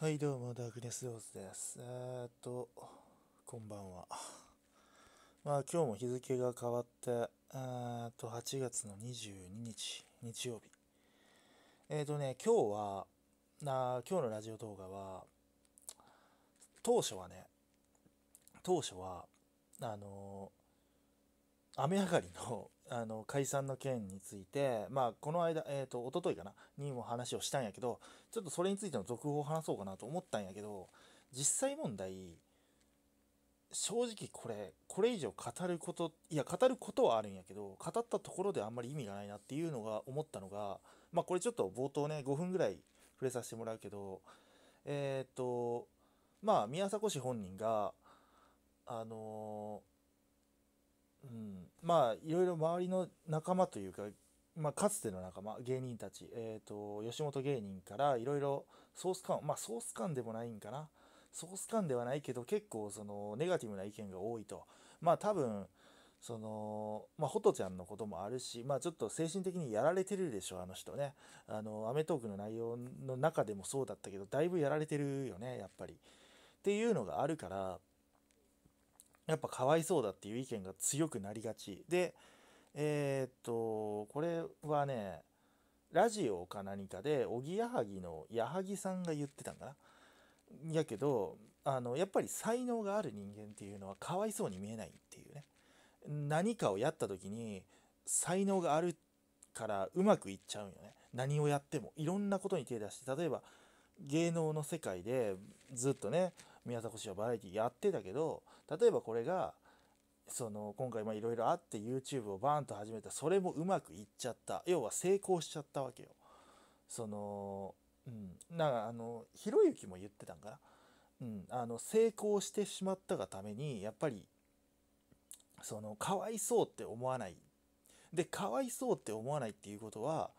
はい、どうも、ダークネスローズです。えーっと、こんばんは。まあ、今日も日付が変わって、えーっと、8月の22日、日曜日。えーっとね、今日は、な今日のラジオ動画は、当初はね、当初は、あの雨上がりの あの解散の件について、まあ、この間、えー、と一昨日かなにも話をしたんやけどちょっとそれについての続報を話そうかなと思ったんやけど実際問題正直これこれ以上語ることいや語ることはあるんやけど語ったところであんまり意味がないなっていうのが思ったのがまあこれちょっと冒頭ね5分ぐらい触れさせてもらうけどえっ、とまあ宮迫氏本人があのうん、まあいろいろ周りの仲間というか、まあ、かつての仲間芸人たち、えー、と吉本芸人からいろいろソース感まあソース感でもないんかな。ソース感ではないけど結構そのネガティブな意見が多いと。まあ多分そのまあホトちゃんのこともあるしまあちょっと精神的にやられてるでしょあの人ね。あのアメトーークの内容の中でもそうだったけどだいぶやられてるよねやっぱり。っていうのがあるからやっぱかわいそうだっていう意見が強くなりがち。でえーっとこれはねラジオか何かでおぎやはぎの矢作さんが言ってたんかな。やけどあのやっぱり才能がある人間っていうのはかわいそうに見えないっていうね。何かをやった時に才能があるからうまくいっちゃうんよね。何をやっても。いろんなことに手出して。例えば芸能の世界でずっとね宮迫氏はバラエティやってたけど例えばこれがその今回いろいろあって YouTube をバーンと始めた。それもうまくいっちゃった。要は成功しちゃったわけよ。そのうん。なんかあのひろゆきも言ってたんかな、うん、あの成功してしまったがためにやっぱりそのかわいそうって思わない。でかわいそうって思わないっていうことは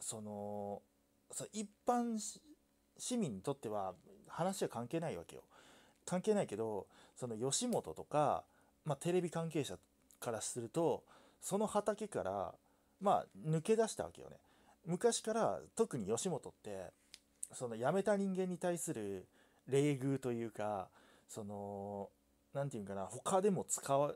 そのそ一般市民にとっては話は関係ないわけよ。関係ないけどその吉本とか、まあ、テレビ関係者からするとその畑からまあ抜け出したわけよね。昔から特に吉本ってその辞めた人間に対する冷遇というかその何て言うかな他でも使わ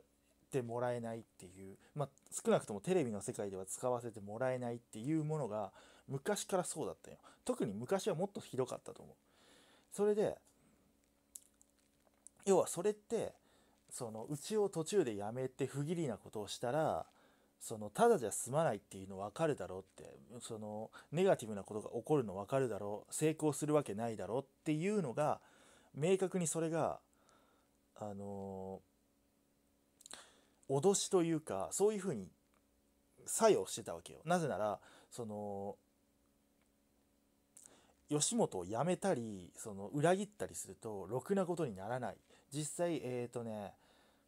てもらえないっていうまあ少なくともテレビの世界では使わせてもらえないっていうものが昔からそうだったよ。特に昔はもっとひどかったと思う。それで要はそれってそのうちを途中でやめて不義理なことをしたらそのただじゃ済まないっていうの分かるだろうってそのネガティブなことが起こるの分かるだろう成功するわけないだろうっていうのが明確にそれがあの脅しというかそういうふうに作用してたわけよ。なぜならその吉本を辞めたりその裏切ったりするとろくなことにならない。実際えっ、ー、とね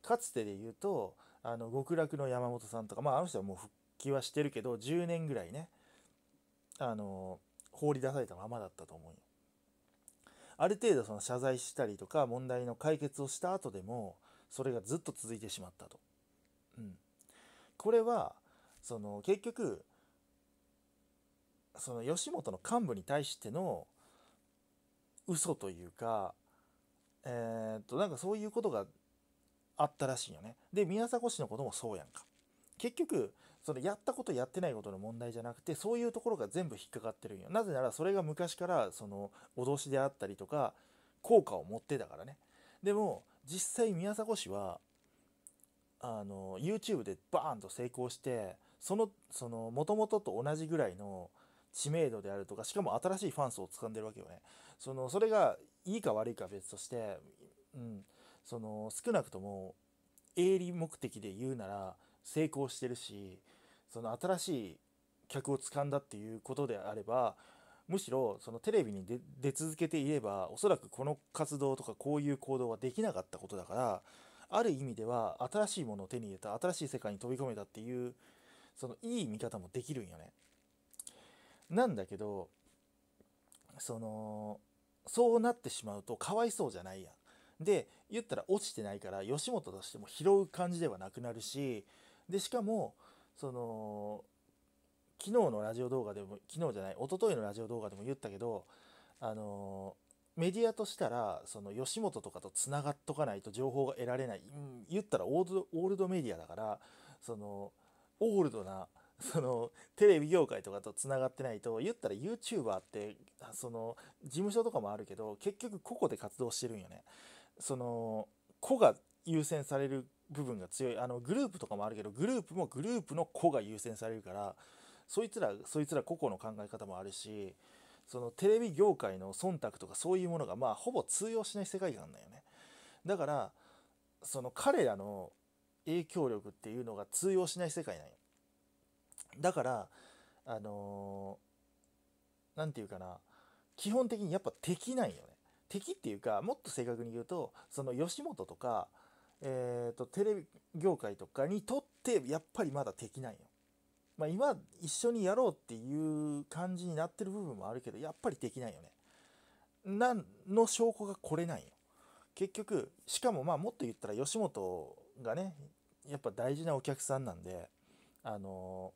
かつてで言うとあの極楽の山本さんとかまああの人はもう復帰はしてるけど10年ぐらいねあの放り出されたままだったと思うよ。ある程度その謝罪したりとか問題の解決をした後でもそれがずっと続いてしまったと、うん、これはその結局その吉本の幹部に対しての嘘というかえー、っとなんかそういうことがあったらしいよね。で宮迫氏のこともそうやんか。結局そのやったことやってないことの問題じゃなくてそういうところが全部引っかかってるんよ。なぜならそれが昔からその脅しであったりとか効果を持ってたからね。でも実際宮迫氏はあの YouTube でバーンと成功してそのその元々と同じぐらいの知名度であるとかしかも新しいファン層を掴んでるわけよねそのそれがいいか悪いか別として、うん、その少なくとも営利目的で言うなら成功してるしその新しい客を掴んだっていうことであればむしろそのテレビに出続けていればおそらくこの活動とかこういう行動はできなかったことだからある意味では新しいものを手に入れた新しい世界に飛び込めたっていうそのいい見方もできるんよね。なんだけどそのそうなってしまうとかわいそうじゃないやん。で言ったら落ちてないから吉本としても拾う感じではなくなるしでしかもその昨日のラジオ動画でも昨日じゃない一昨日のラジオ動画でも言ったけどあのメディアとしたらその吉本とかとつながっとかないと情報が得られない、言ったらオールドオールドメディアだからそのオールドなそのテレビ業界とかとつながってないと言ったら YouTuber ってその事務所とかもあるけど結局個々で活動してるんよね。その個が優先される部分が強い。あのグループとかもあるけどグループもグループの個が優先されるからそいつらそいつら個々の考え方もあるしそのテレビ業界の忖度とかそういうものがまあほぼ通用しない世界観だよね。だからその彼らの影響力っていうのが通用しない世界なんよ。だからあの何、ー、て言うかな基本的にやっぱ敵なんよね敵っていうかもっと正確に言うとその吉本とか、えーと、テレビ業界とかにとってやっぱりまだ敵なんよまあ、今一緒にやろうっていう感じになってる部分もあるけどやっぱりできないよね。なんの証拠がこれなんよ。結局しかもまあもっと言ったら吉本がねやっぱ大事なお客さんなんであの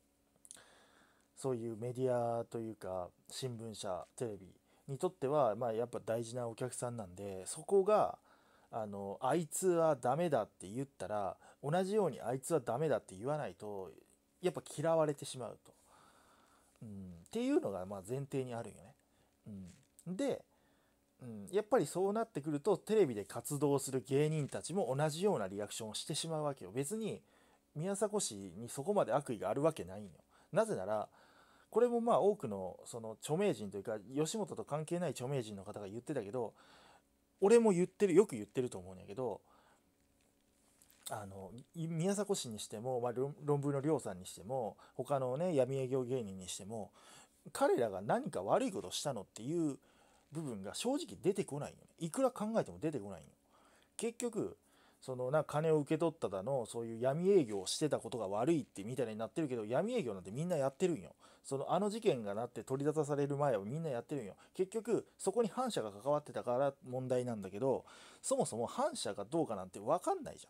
そういうメディアというか新聞社テレビにとってはまあやっぱ大事なお客さんなんでそこがあのあいつはダメだって言ったら同じようにあいつはダメだって言わないとやっぱ嫌われてしまうと、うん、っていうのがまあ前提にあるよね。うん、で、うん、やっぱりそうなってくるとテレビで活動する芸人たちも同じようなリアクションをしてしまうわけよ。別に宮迫氏にそこまで悪意があるわけないんよ。なぜならこれもまあ多くのその著名人というか吉本と関係ない著名人の方が言ってたけど俺も言ってるよく言ってると思うんやけどあの宮迫氏にしても、まあ、論文の亮さんにしても他のね闇営業芸人にしても彼らが何か悪いことしたのっていう部分が正直出てこないよね。いくら考えても出てこないよ結局そのな金を受け取っただのそういう闇営業をしてたことが悪いってみたいになってるけど闇営業なんてみんなやってるんよ。そのあの事件がなって取り沙汰される前はみんなやってるんよ。結局そこに反社が関わってたから問題なんだけどそもそも反社がどうかなんて分かんないじ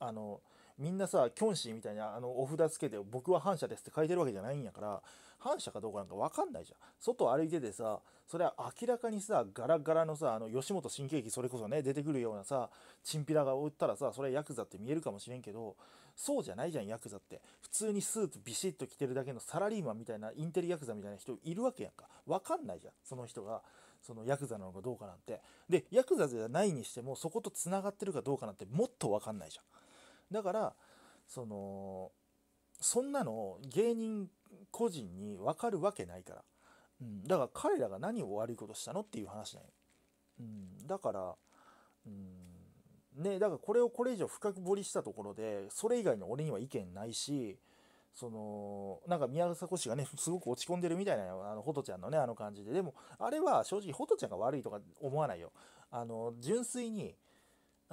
ゃん。あのみんなさキョンシーみたいなあのお札つけて「僕は反社です」って書いてるわけじゃないんやから反社かどうかなんか分かんないじゃん。外歩いててさそれは明らかにさガラガラのさあの吉本新喜劇それこそね出てくるようなさチンピラが売ったらさそれはヤクザって見えるかもしれんけどそうじゃないじゃんヤクザって。普通にスーツビシッと着てるだけのサラリーマンみたいなインテリヤクザみたいな人いるわけやんか。分かんないじゃんその人がそのヤクザなのかどうかなんて。でヤクザじゃないにしてもそことつながってるかどうかなんてもっと分かんないじゃん。だからそのそんなの芸人個人に分かるわけないから、うん、だから彼らが何を悪いことしたのっていう話なんよ、うん、だから、うん、ねだからこれをこれ以上深く掘りしたところでそれ以外の俺には意見ないしそのなんか宮迫氏がねすごく落ち込んでるみたいなあのホトちゃんのねあの感じで。でもあれは正直ホトちゃんが悪いとか思わないよ。あの純粋に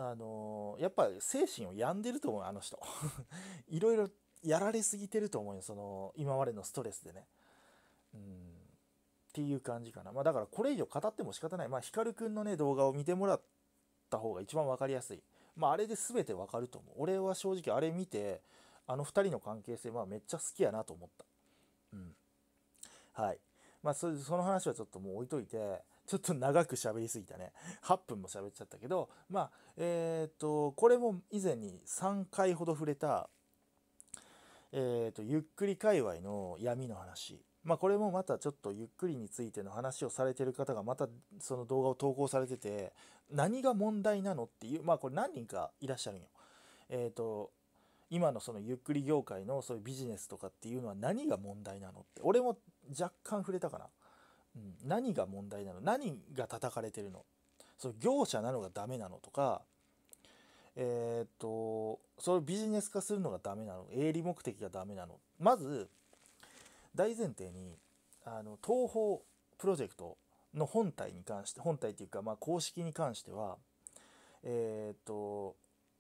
あのやっぱ精神を病んでると思うあの人。いろいろやられすぎてると思うよその今までのストレスでね。うん。っていう感じかな。まあだからこれ以上語っても仕方ない。まあ光くんのね動画を見てもらった方が一番分かりやすい。まああれで全て分かると思う。俺は正直あれ見てあの2人の関係性はめっちゃ好きやなと思った。うん。はい。まあその話はちょっともう置いといてちょっと長く喋りすぎたね。8分も喋っちゃったけど、まあ、えっ、と、これも以前に3回ほど触れた、えっ、と、ゆっくり界隈の闇の話。まあ、これもまたちょっとゆっくりについての話をされてる方がまたその動画を投稿されてて、何が問題なのっていう、まあ、これ何人かいらっしゃるんよ。えっ、と、今のそのゆっくり業界のそういうビジネスとかっていうのは何が問題なのって俺も若干触れたかなうん、何が問題なの？何が叩かれてるの？その業者なのがダメなのとかえー、っとそれをビジネス化するのがダメなの？営利目的がダメなの？まず大前提にあの東宝プロジェクトの本体に関して本体っていうか、まあ、公式に関してはえー、っと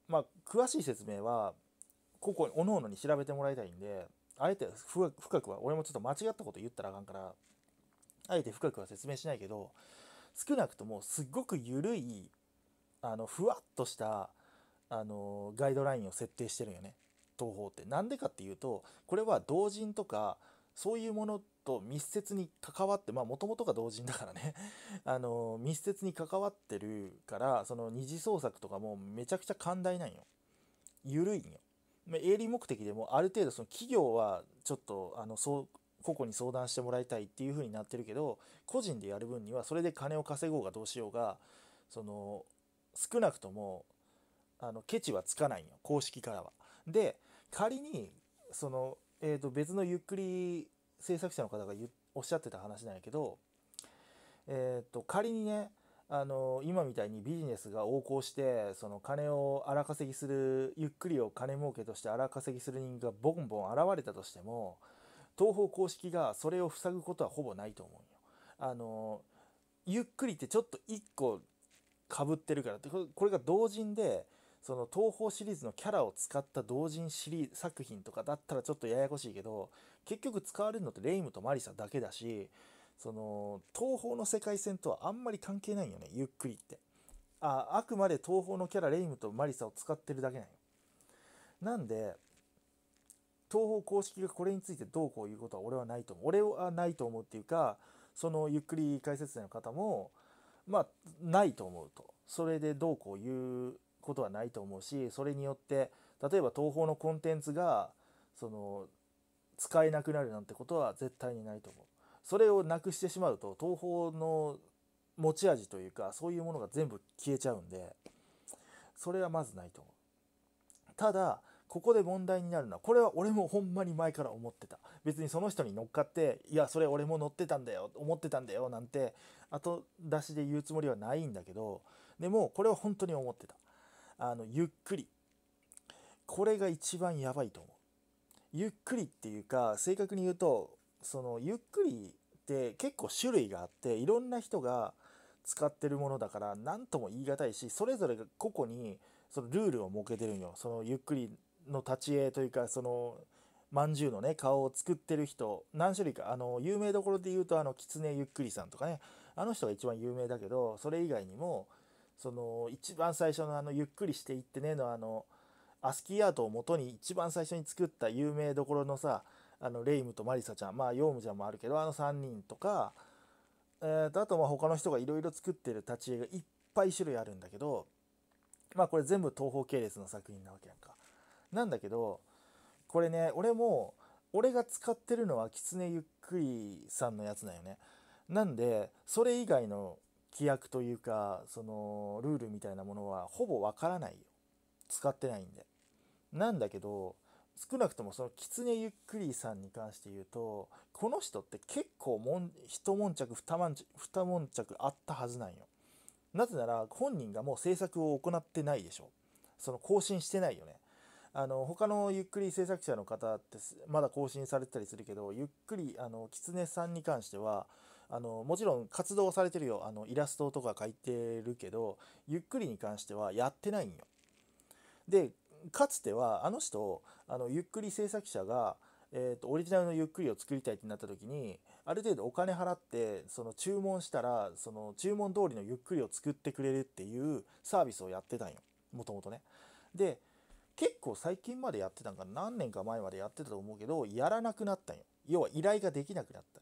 まあ詳しい説明はここおのおのに調べてもらいたいんであえて深くは俺もちょっと間違ったこと言ったらあかんからあえて深くは説明しないけど少なくともすっごく緩いあのふわっとしたあのガイドラインを設定してるよね。東宝って。なんでかっていうとこれは同人とかそういうものと密接に関わってまあもともとが同人だからね。あの密接に関わってるからその二次創作とかもめちゃくちゃ寛大なんよ。緩いんよ。営利目的でもある程度その企業はちょっとあのそう個々に相談してもらいたいっていう風になってるけど個人でやる分にはそれで金を稼ごうがどうしようがその少なくともあのケチはつかないんよ公式からは。で仮にその、えー、と別のゆっくり制作者の方がおっしゃってた話なんやけど、えー、と仮にねあの今みたいにビジネスが横行してその金を荒稼ぎするゆっくりを金儲けとして荒稼ぎする人がボンボン現れたとしても東方公式がそれを塞ぐことはほぼないと思うよ。あのゆっくりってちょっと1個かぶってるからってこれが同人でその東宝シリーズのキャラを使った同人シリーズ作品とかだったらちょっとややこしいけど結局使われるのってレイムとマリサだけだしその東宝の世界線とはあんまり関係ないよねゆっくりってああくまで東宝のキャラレイムとマリサを使ってるだけなんよなんで東宝公式がこれについてどうこう言うことは俺はないと思う。俺はないと思うっていうかそのゆっくり解説者の方もまあないと思うと。それでどうこう言うことはないと思うしそれによって例えば東宝のコンテンツがその使えなくなるなんてことは絶対にないと思う。それをなくしてしまうと東宝の持ち味というかそういうものが全部消えちゃうんでそれはまずないと思う。ただここで問題になるのはこれは俺もほんまに前から思ってた。別にその人に乗っかっていやそれ俺も乗ってたんだよ。思ってたんだよ。なんて後出しで言うつもりはないんだけど。でもこれは本当に思ってた。あのゆっくり。これが一番やばいと思う。ゆっくりっていうか正確に言うとそのゆっくりって結構種類があっていろんな人が使ってるものだから何とも言い難いしそれぞれが個々にそのルールを設けてるんよ。そのゆっくりの立ち絵というかそのまんじゅうのね顔を作ってる人何種類かあの有名どころで言うとあの狐ゆっくりさんとかねあの人が一番有名だけどそれ以外にもその一番最初のあのゆっくりしていってねのあのアスキーアートをもとに一番最初に作った有名どころのさあのレイムとマリサちゃんまあヨウムちゃんもあるけどあの3人とか、え、とあとまあ他の人がいろいろ作ってる立ち絵がいっぱい種類あるんだけどまあこれ全部東方系列の作品なわけやんか。なんだけどこれね俺も俺が使ってるのは狐ゆっくりさんのやつだよね。なんでそれ以外の規約というかそのルールみたいなものはほぼわからないよ。使ってないんで。なんだけど少なくともその狐ゆっくりさんに関して言うとこの人って結構もん一悶着二悶着二悶着あったはずなんよ。なぜなら本人がもう制作を行ってないでしょ。その更新してないよね。あの他のゆっくり制作者の方ってまだ更新されてたりするけどゆっくりあの狐さんに関してはあのもちろん活動されてるよあのイラストとか描いてるけどゆっくりに関してはやってないんよ。でかつてはあの人あのゆっくり制作者が、えーと、オリジナルのゆっくりを作りたいってなった時にある程度お金払ってその注文したらその注文通りのゆっくりを作ってくれるっていうサービスをやってたんよもともとね。で結構最近までやってたんか何年か前までやってたと思うけどやらなくなったんよ要は依頼ができなくなった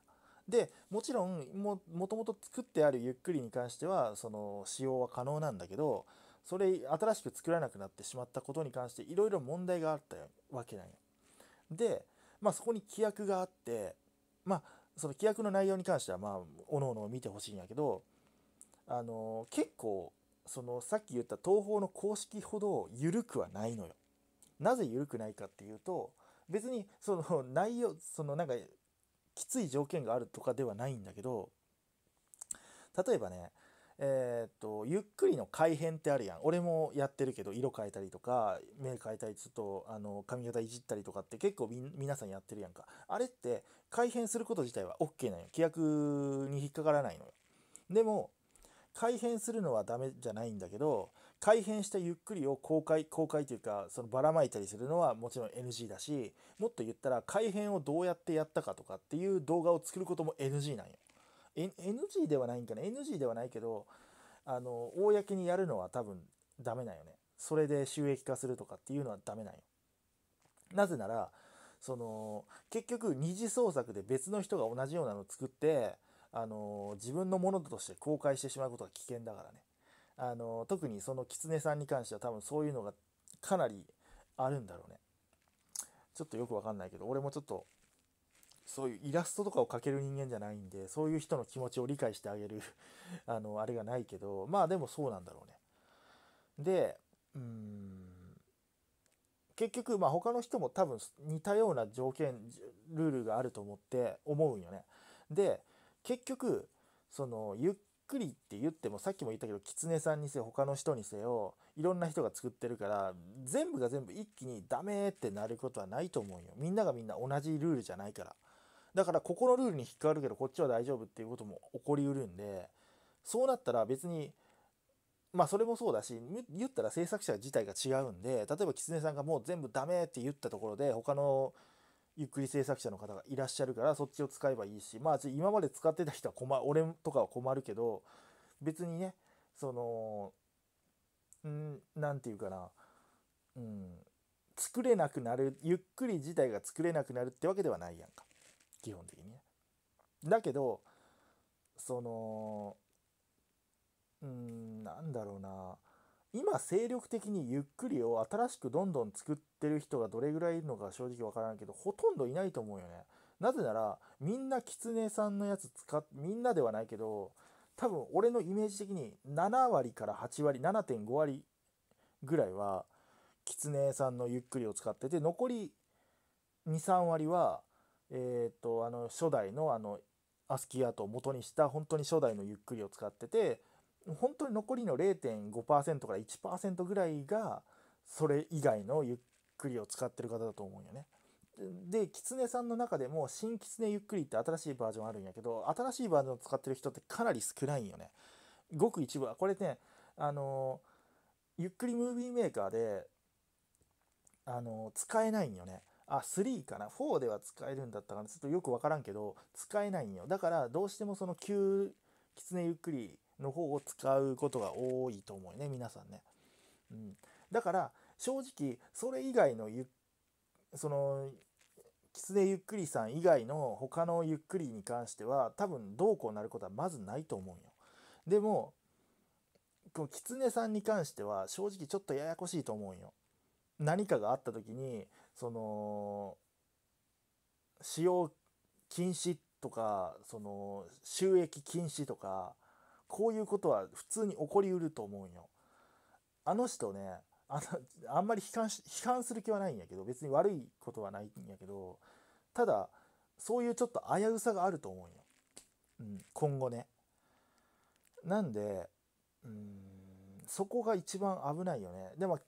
でもちろんもともと作ってあるゆっくりに関してはその使用は可能なんだけどそれ新しく作らなくなってしまったことに関していろいろ問題があったわけなんよ。で、まあ、そこに規約があってまあその規約の内容に関してはまあおのおの見てほしいんやけどあの結構そのさっき言った東宝の公式ほど緩くはないのよ。なぜ緩くないかっていうと別にその 内容そのなんかきつい条件があるとかではないんだけど例えばねえー、っとゆっくりの改変ってあるやん。俺もやってるけど色変えたりとか目変えたりちょっとあの髪型いじったりとかって結構皆さんやってるやんか。あれって改変すること自体は OK なんよ。規約に引っかからないのよ。でも改変するのはダメじゃないんだけど改変したゆっくりを公開公開というかそのばらまいたりするのはもちろん NG だしもっと言ったら改変をどうやってやったかとかっていう動画を作ることも NG なんよ。N、NG ではないんかな？NG ではないけどあの公にやるのは多分ダメなんよね。それで収益化するとかっていうのはダメなんよ。なぜならその結局二次創作で別の人が同じようなのを作ってあの自分のものとして公開してしまうことが危険だからねあの特にその狐さんに関しては多分そういうのがかなりあるんだろうね。ちょっとよくわかんないけど俺もちょっとそういうイラストとかを描ける人間じゃないんでそういう人の気持ちを理解してあげる あのあれがないけどまあでもそうなんだろうね。でうん結局まあ他の人も多分似たような条件ルールがあると思って思うんよね。で結局そのゆっくりって言ってもさっきも言ったけど狐さんにせよ他の人にせよいろんな人が作ってるから全部が全部一気にダメってなることはないと思うよ。みんながみんな同じルールじゃないから。だからここのルールに引っかかるけどこっちは大丈夫っていうことも起こりうるんでそうなったら別にまあそれもそうだし言ったら制作者自体が違うんで例えば狐さんがもう全部ダメって言ったところで他のゆっくり制作者の方がいらっしゃるからそっちを使えばいいしまあ今まで使ってた人は困俺とかは困るけど別にねその何て言うかなうん作れなくなるゆっくり自体が作れなくなるってわけではないやんか。基本的にね。だけどそのうんなんだろうな。今精力的にゆっくりを新しくどんどん作ってる人がどれぐらいいるのか正直わからんけどほとんどいないと思うよね。なぜならみんなキツネさんのやつ使っみんなではないけど多分俺のイメージ的に7割から8割7.5割ぐらいはキツネさんのゆっくりを使ってて残り23割はえっ、ー、とあの初代のあのアスキーアートを元にした本当に初代のゆっくりを使ってて本当に残りの0.5%から1%ぐらいがそれ以外のゆっくりを使ってる方だと思うよね。で、キツネさんの中でも新キツネゆっくりって新しいバージョンあるんやけど、新しいバージョンを使ってる人ってかなり少ないんよね。ごく一部は。これね、あのゆっくりムービーメーカーで、あの使えないんよね。あ、3かな ?4 では使えるんだったかなちょっとよくわからんけど、使えないんよ。だからどうしてもその旧キツネゆっくりの方を使うことが多いと思うね皆さんね。うん、だから正直それ以外のゆその狐ゆっくりさん以外の他のゆっくりに関しては多分どうこうなることはまずないと思うよ。でもこの狐さんに関しては正直ちょっとややこしいと思うよ。何かがあった時にその使用禁止とかその収益禁止とかこういうことは普通に起こりうると思うんよ。あの人ねあのあんまり批判し批判する気はないんやけど別に悪いことはないんやけどただそういうちょっと危うさがあると思うんよ、うん、今後ね。なんでうんそこが一番危ないよね。でも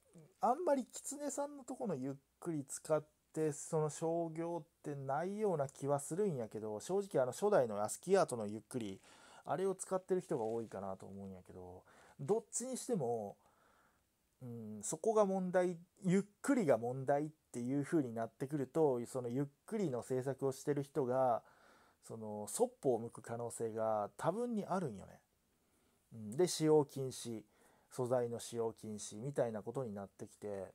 あんまり狐さんのとこのゆっくり使ってその商業ってないような気はするんやけど正直あの初代のアスキーアートのゆっくりあれを使ってる人が多いかなと思うんやけどどっちにしても、うん、そこが問題ゆっくりが問題っていう風になってくるとそのゆっくりの制作をしてる人がそのそっぽを向く可能性が多分にあるんよね。うん、で使用禁止素材の使用禁止みたいなことになってきて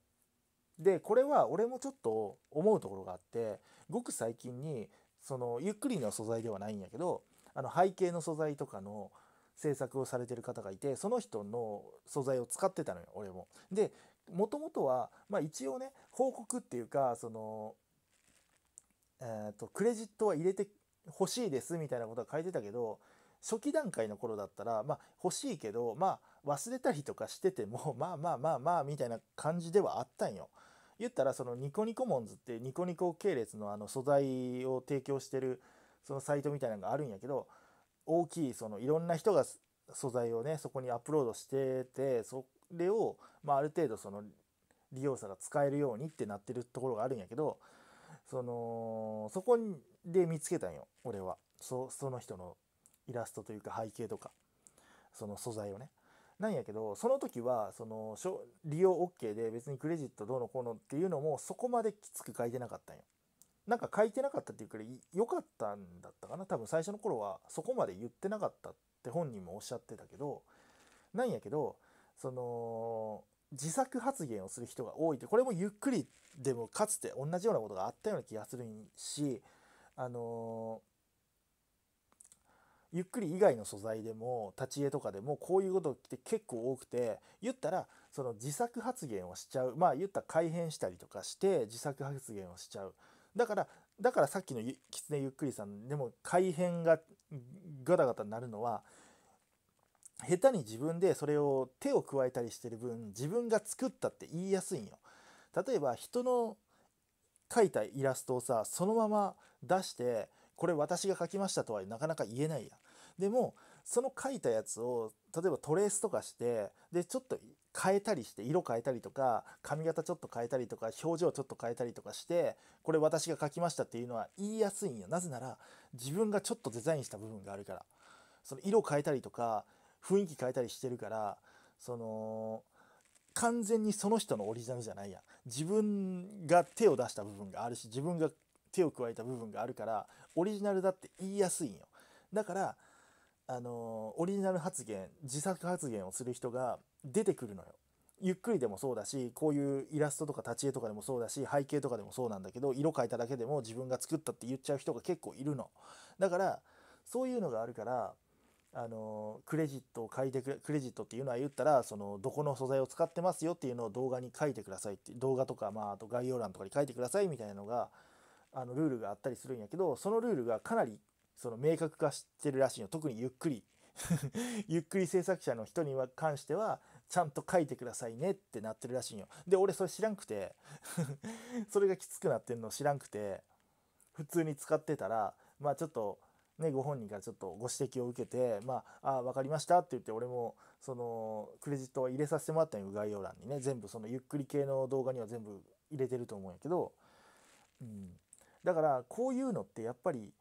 でこれは俺もちょっと思うところがあってごく最近にそのゆっくりの素材ではないんやけどあの背景の素材とかの制作をされてる方がいてその人の素材を使ってたのよ俺も。でもともとは、まあ、一応ね報告っていうかその、えーと、クレジットは入れてほしいですみたいなことは書いてたけど初期段階の頃だったらまあ欲しいけどまあ忘れたりとかしてても まあまあまあまあみたいな感じではあったんよ。言ったらそのニコニコモンズってニコニコ系列のあの素材を提供してるそのサイトみたいなのがあるんやけど大きいそのいろんな人が素材をねそこにアップロードしててそれを、まあ、ある程度その利用者が使えるようにってなってるところがあるんやけどそのそこで見つけたんよ俺はそその人のイラストというか背景とかその素材をね。なんやけどその時はその利用 OK で別にクレジットどうのこうのっていうのもそこまできつく書いてなかったんよ。なんか書いてなかったっていうくら良かったんだったかな。多分最初の頃はそこまで言ってなかったって本人もおっしゃってたけどなんやけどその自作発言をする人が多いってこれもゆっくりでもかつて同じようなことがあったような気がするしあのゆっくり以外の素材でも立ち絵とかでもこういうことって結構多くて言ったらその自作発言をしちゃう。まあ言ったら改変したりとかして自作発言をしちゃう。だからだからさっきのきつねゆっくりさんでも改変がガタガタになるのは下手に自分でそれを手を加えたりしてる分自分が作ったって言いやすいんよ。例えば人の描いたイラストをさそのまま出してこれ私が描きましたとはなかなか言えないやん。でもその描いたやつを例えばトレースとかしてでちょっと変えたりして色変えたりとか髪型ちょっと変えたりとか表情ちょっと変えたりとかしてこれ私が描きましたっていうのは言いやすいんよ。なぜなら自分がちょっとデザインした部分があるから。その色変えたりとか雰囲気変えたりしてるからその完全にその人のオリジナルじゃないやん。自分が手を出した部分があるし自分が手を加えた部分があるからオリジナルだって言いやすいんよ。だからあのオリジナル発言自作発言をする人が出てくるのよ。ゆっくりでもそうだしこういうイラストとか立ち絵とかでもそうだし背景とかでもそうなんだけど色変えただけでも自分が作ったって言っちゃう人が結構いるの。だからそういうのがあるからあのクレジットを書いてくれクレジットっていうのは言ったらそのどこの素材を使ってますよっていうのを動画に書いてくださいって動画とか、まあ、あと概要欄とかに書いてくださいみたいなのがあのルールがあったりするんやけどそのルールがかなりその明確化してるらしいよ特にゆっくり。ゆっくり制作者の人には関してはちゃんと書いてくださいねってなってるらしいんよ。で俺それ知らんくて。それがきつくなってんの知らんくて。普通に使ってたらまあちょっとね、ご本人からちょっとご指摘を受けて、まあ、あ分かりましたって言って俺もそのクレジットは入れさせてもらったんよ概要欄にね。全部そのゆっくり系の動画には全部入れてると思うんやけど、うん、だからこういうのってやっぱり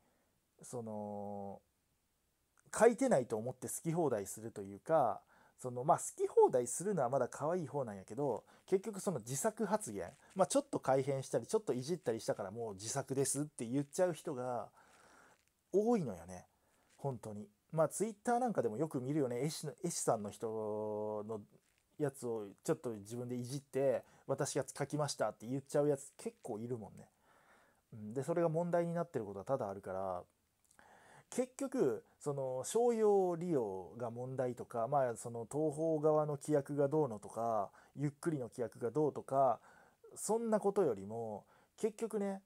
その書いてないと思って好き放題するというかそのまあ好き放題するのはまだ可愛い方なんやけど結局その自作発言、まあ、ちょっと改変したりちょっといじったりしたからもう自作ですって言っちゃう人が多いのよね。本当に。まあツイッターなんかでもよく見るよね。絵師の絵師さんの人のやつをちょっと自分でいじって私が書きましたって言っちゃうやつ結構いるもんね、でそれが問題になってることは多々あるから結局その商用利用が問題とかまあその東方側の規約がどうのとかゆっくりの規約がどうとかそんなことよりも結局ね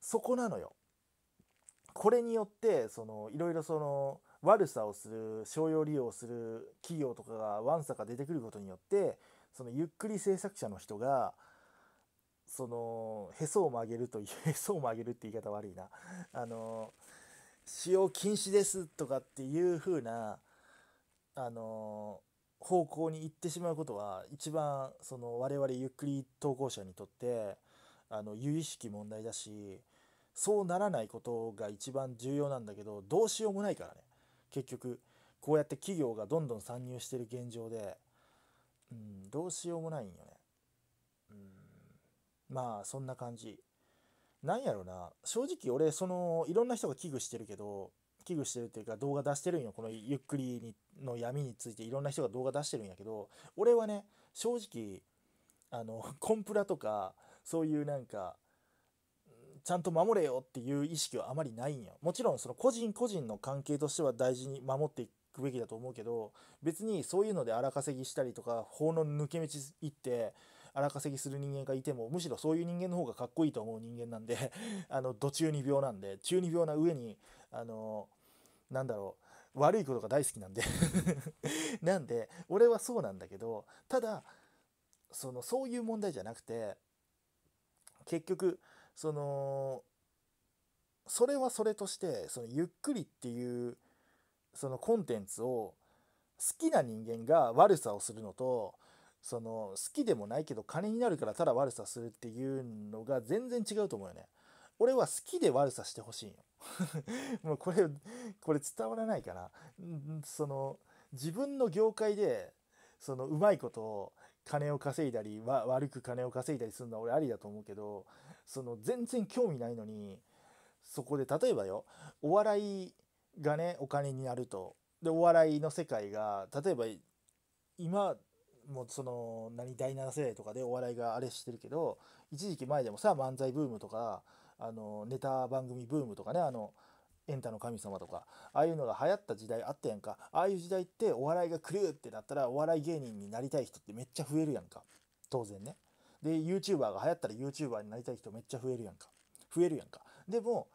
そこなのよ。これによってそのいろいろその悪さをする商用利用する企業とかがわんさか出てくることによってそのゆっくり制作者の人がそのへそを曲げるという へそを曲げるって言い方悪いな。あの使用禁止ですとかっていう風なあの方向に行ってしまうことは一番その我々ゆっくり投稿者にとってあの有意識問題だしそうならないことが一番重要なんだけどどうしようもないからね。結局こうやって企業がどんどん参入してる現状で、うん、どうしようもないんよね、うん、まあそんな感じ。なんやろな。正直俺そのいろんな人が危惧してるけど危惧してるっていうか動画出してるんよ。このゆっくりにの闇についていろんな人が動画出してるんやけど俺はね正直あの コンプラとかそういうなんかちゃんと守れよっていう意識はあまりないんよ。もちろんその個人個人の関係としては大事に守っていくべきだと思うけど別にそういうので荒稼ぎしたりとか法の抜け道行って荒稼ぎする人間がいてもむしろそういう人間の方がかっこいいと思う人間なんで あのど中二病なんで中二病な上にあのなんだろう悪いことが大好きなんで。なんで俺はそうなんだけどただそのそういう問題じゃなくて結局そのそれはそれとしてそのゆっくりっていうそのコンテンツを好きな人間が悪さをするのとその好きでもないけど金になるからただ悪さするっていうのが全然違うと思うよね。俺は好きで悪さしてほしいよ。もうこれこれ伝わらないかな。その自分の業界でそのうまいことを金を稼いだり悪く金を稼いだりするのは俺ありだと思うけどその全然興味ないのにそこで例えばよお笑いがねお金になるとでお笑いの世界が例えば今もうその何第7世代とかでお笑いがあれしてるけど一時期前でもさ漫才ブームとかあのネタ番組ブームとかねあのエンタの神様とかああいうのが流行った時代あったやんか。ああいう時代ってお笑いが来るってなったらお笑い芸人になりたい人ってめっちゃ増えるやんか。当然ね。で YouTuber が流行ったら YouTuber になりたい人めっちゃ増えるやんか。増えるやんか。でも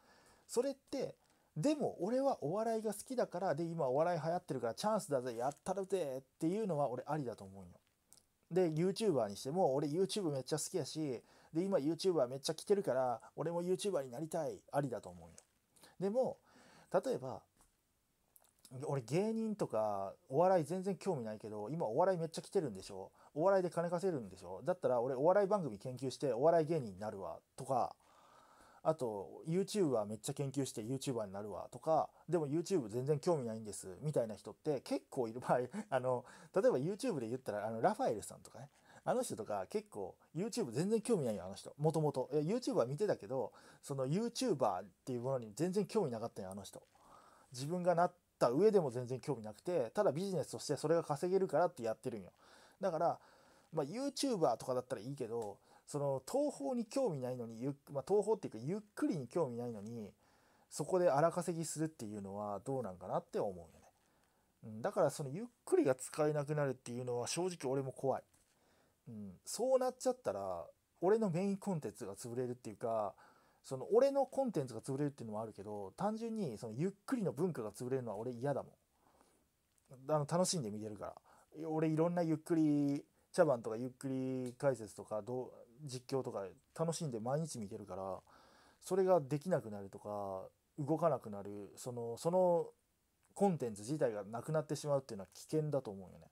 それってでも俺はお笑いが好きだからで今お笑い流行ってるからチャンスだぜやったるぜっていうのは俺ありだと思うよ。で YouTuber にしても俺 YouTube めっちゃ好きやしで今 YouTuber めっちゃ来てるから俺も YouTuber になりたいありだと思うよ。でも例えば俺芸人とかお笑い全然興味ないけど今お笑いめっちゃ来てるんでしょ？お笑いで金稼げるんでしょ？だったら俺お笑い番組研究してお笑い芸人になるわとかあと YouTuber めっちゃ研究して YouTuber になるわとかでも YouTube 全然興味ないんですみたいな人って結構いる場合 あの例えば YouTube で言ったらあのラファエルさんとかねあの人とか結構 YouTube 全然興味ないよあの人。もともと YouTuber 見てたけどその YouTuber っていうものに全然興味なかったよあの人。自分がなった上でも全然興味なくてただビジネスとしてそれが稼げるからってやってるんよ。だから、まあ、YouTuber とかだったらいいけどその東宝に興味ないのにゆ、まあ、東宝っていうかゆっくりに興味ないのにそこで荒稼ぎするっていうのはどうなんかなって思うよね、うん、だからそのゆっくりが使えなくなるっていうのは正直俺も怖い、うん、そうなっちゃったら俺のメインコンテンツが潰れるっていうかその俺のコンテンツが潰れるっていうのもあるけど単純にそのゆっくりの文化が潰れるのは俺嫌だもん。あの楽しんで見てるから。俺いろんなゆっくり茶番とかゆっくり解説とかど実況とか楽しんで毎日見てるからそれができなくなるとか動かなくなるそのそのコンテンツ自体がなくなってしまうっていうのは危険だと思うよね、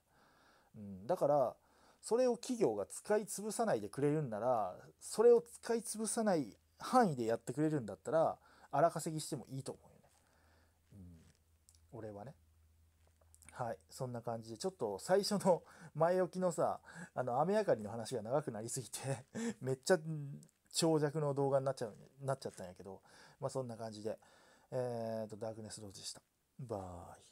うん、だからそれを企業が使い潰さないでくれるんならそれを使い潰さない範囲でやってくれるんだったら荒稼ぎしてもいいと思うよね、うん、俺はね。はいそんな感じでちょっと最初の 前置きのさあの雨上がりの話が長くなりすぎて めっちゃ長尺の動画になっちゃうなっちゃったんやけどまあそんな感じでえっ、ー、とダークネスローズでした。バイ。